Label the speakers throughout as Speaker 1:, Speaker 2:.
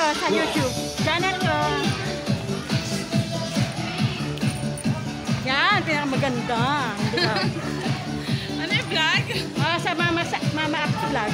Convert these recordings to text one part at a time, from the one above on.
Speaker 1: ko sa YouTube. Channel ko. Yan, pinakamaganda. Di ba?
Speaker 2: ano yung vlog?
Speaker 1: Oh, sa Mama, sa, mama Act Vlog.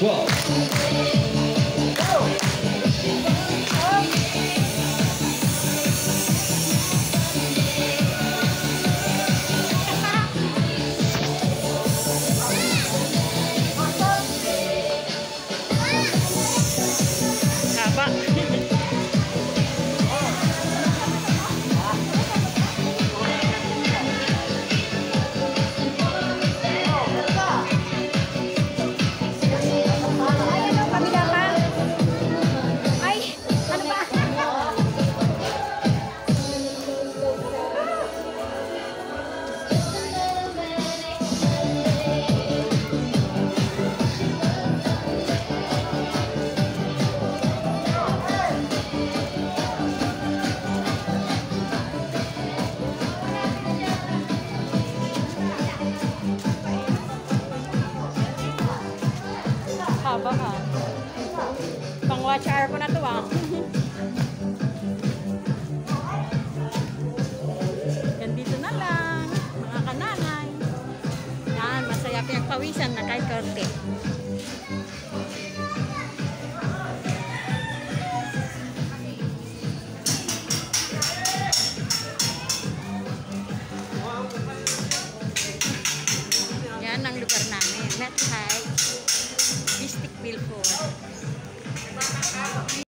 Speaker 1: Well. かって。